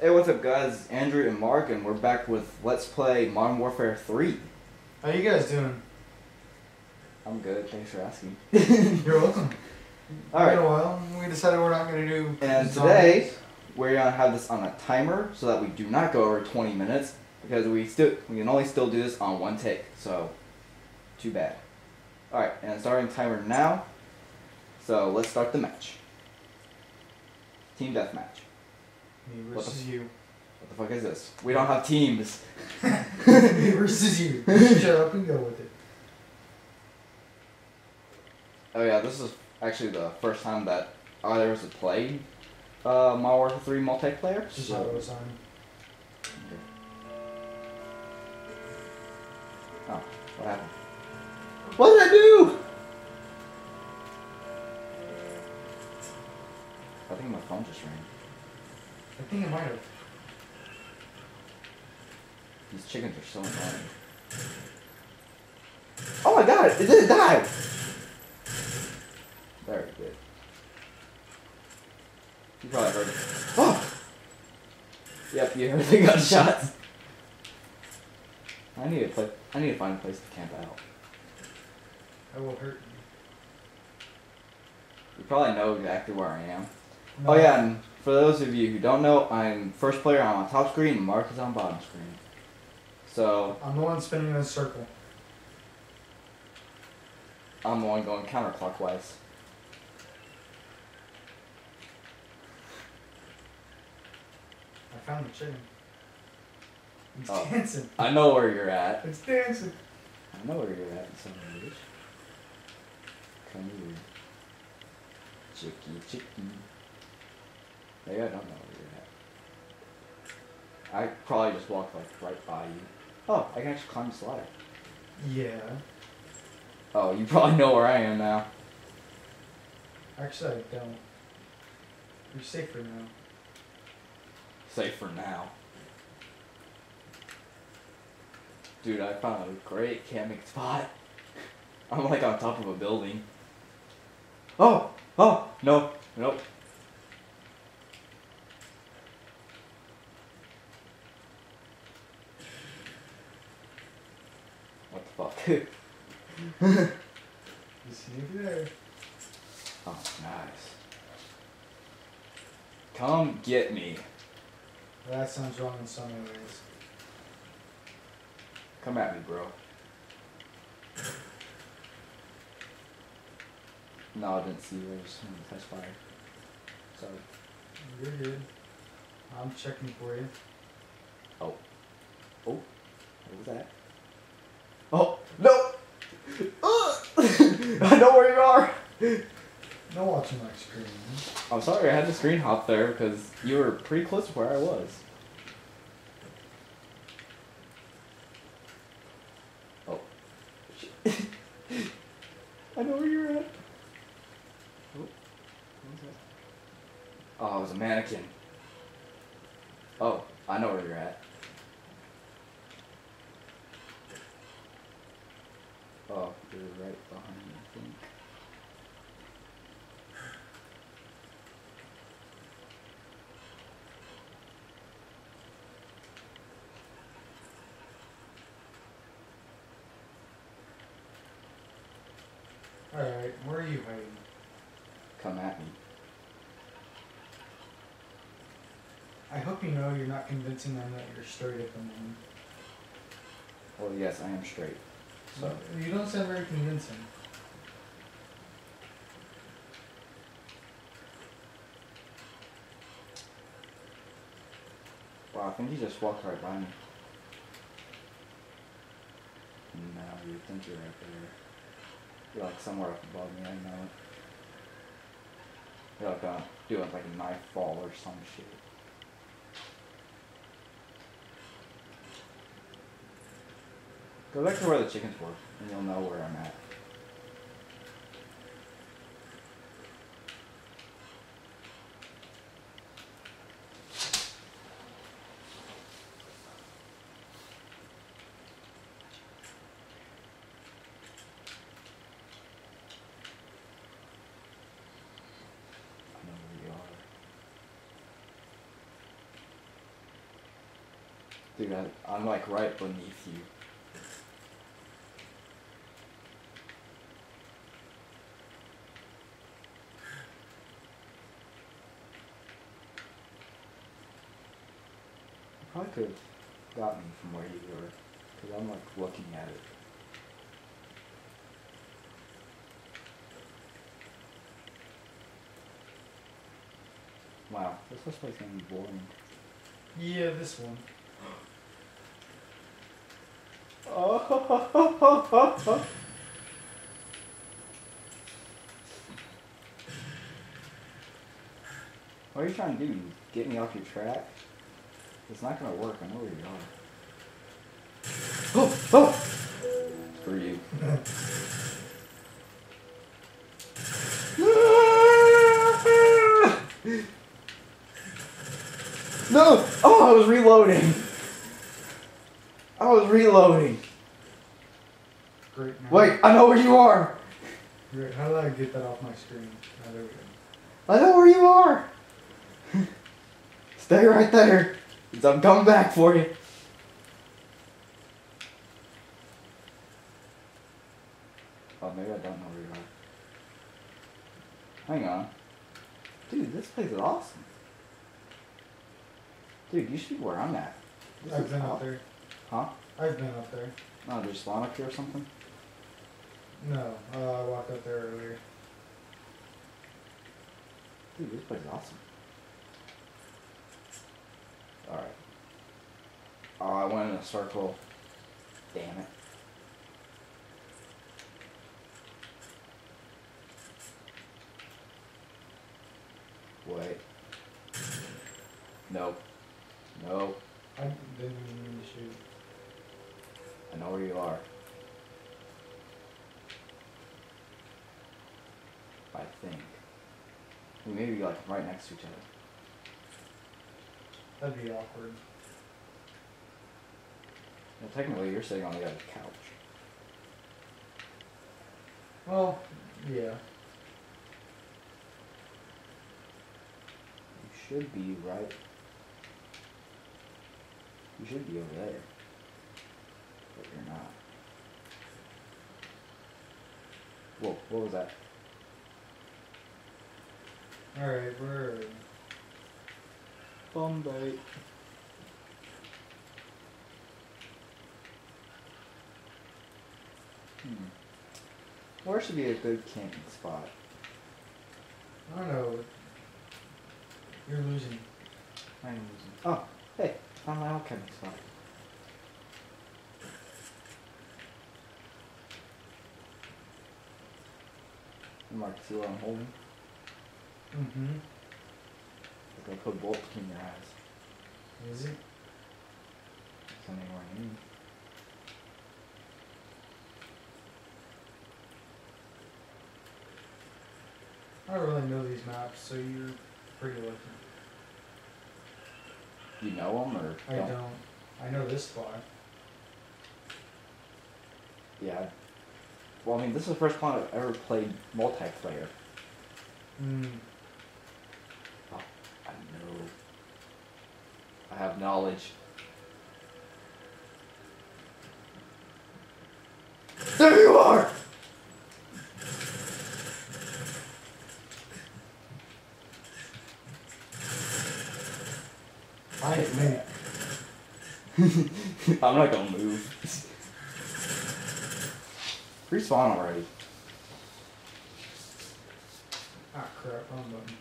Hey, what's up, guys? Andrew and Marc, and we're back with Let's Play Modern Warfare 3. How you guys doing? I'm good, thanks for asking. You're welcome. Alright, Been a while. We decided we're not gonna do. and zombies. today we're gonna have this on a timer so that we do not go over 20 minutes because we still we can only still do this on one take, so too bad. Alright, and starting timer now. So let's start the match. Team deathmatch. Me What the versus you. What the fuck is this? We don't have teams. Me versus you. Shut up and go with it. Oh yeah, this is actually the first time that either of us have played uh, Modern Warfare 3 multiplayer. Just so- it was on. Oh, what happened? What did I do? I think my phone just rang. I think it might have. These chickens are so annoying. Oh my god, it didn't die! Very good. You probably heard it. Oh! Yep, you heard the gunshots. I need to play. I need to find a place to camp out. I will hurt You You probably know exactly where I am. you. Oh yeah, and for those of you who don't know, I'm first player I'm on top screen and Marc is on bottom screen. So I'm the one spinning in a circle. I'm the one going counterclockwise. I found the chicken. It's Oh. dancing. I know where you're at. It's dancing. I know where you're at, son of a. Come here. Chicky, chicky. Maybe I don't know where you're at. I probably just walked like right by you. Oh, I can actually climb the ladder. Yeah. Oh, you probably know where I am now. Actually, I don't. You're safer now. Safe for now. Dude, I found a great camping spot. I'm like on top of a building. Oh! Oh! No! Nope. You see there. oh, nice. Come get me. That sounds wrong in some ways. Come at me, bro. No, I didn't see you. I just wanted to test fire. Sorry. You're good. I'm checking for you. Oh. Oh. What was that? Oh! No! Ugh! I know where you are! Don't watch my screen. I'm sorry, I had to screen hop there because you were pretty close to where I was. Oh. I know where you're at. Oh. What? Oh, it was a mannequin. Oh, I know where you're at. Oh, you're right behind me, I think. Alright, where are you hiding? Come at me. I hope you know you're not convincing them that you're straight at the moment. Well, yes, I am straight. So, You don't sound very convincing. wow, I think he just walked right by me. Now you think you're right there. You're like somewhere up above me, I know it. You're like uh, doing like a knife fall or some shit. Go back to where the chickens were, and you'll know where I'm at. I know where you are. Dude, I, I'm like right beneath you. Probably could have got me from where you were, because I'm like looking at it. Wow, this looks like gonna be boring. Yeah, this one. Oh. What are you trying to do? Get me off your track? It's not gonna work. I know where you are. Oh, oh! Screw you. No! Oh, I was reloading. I was reloading. Great. Now. Wait, I know where you are. Great. How did I get that off my screen? Oh, there we go. I know where you are. Stay right there. 'cause I'm coming back for you. Oh, maybe I don't know where you are. Hang on. Dude, this place is awesome. Dude, you should be where I'm at. This I've is been aw- up there. Huh? I've been up there. No, spawn up here or something? No, uh, I walked up there earlier. Dude, this place is awesome. Alright. Oh, I went in a circle. Damn it. Wait. Nope. Nope. I didn't even mean to shoot. Where you are. I think. We may be like right next to each other. That'd be awkward. Well, technically, you're sitting on the other couch. Well, yeah. You should be right. You should be over there. But you're not. Whoa, what was that? Alright, we're. Bombay. Hmm. Where should be a good camping spot? I don't know. You're losing. I'm losing. Oh, hey, found my own camping spot. Might see what I'm holding. Mm-hmm. Like I put a bolt between your eyes. Is it? Something more new. I don't really know these maps, so you're pretty lucky. You know them or I don't. I know this spot. Yeah. Well, I mean, this is the first time I've ever played multiplayer. Mm. Oh, I know. I have knowledge. There you are! I admit. I'm not gonna move. Respawn already. Ah, crap. Wrong button.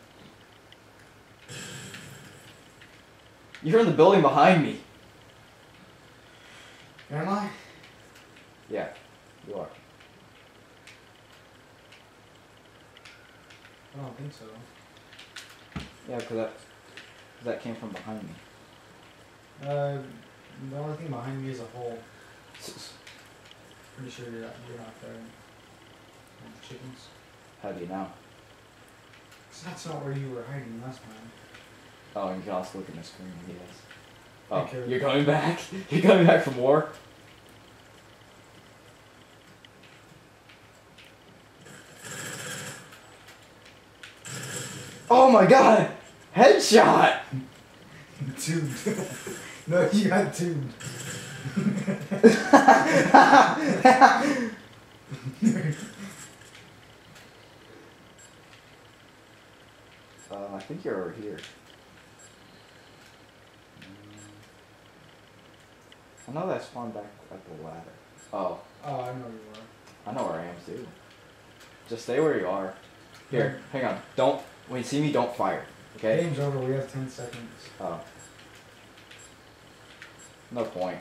You're in the building behind me. Am I? Yeah, you are. I don't think so. Yeah, because that, 'cause that came from behind me. Uh, the only thing behind me is a hole. Pretty sure you're not, you're not there. And the chickens. How do you know? So that's not where you were hiding last time. Oh, and you can also look at the screen, yes. Oh, Okay. you're coming back? You're coming back from war? Oh my god! Headshot! Tuned. no, you got tuned. Uh, I think you're over here. I know that spawned back at the ladder. Oh, Oh, I know you are. I know where I am too. Just stay where you are. Here, hang on. Don't when you see me, don't fire. Okay? Game's over. We have ten seconds. Oh. No point.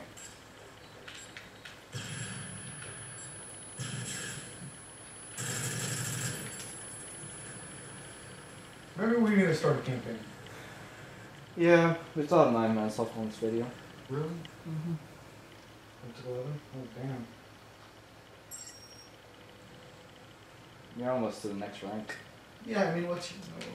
Maybe we need to start a campaign. Yeah, we still have nine minutes left on this video. Really? Mm-hmm. Up to eleven? Oh damn. You're almost to the next rank. Yeah, I mean, what's you know?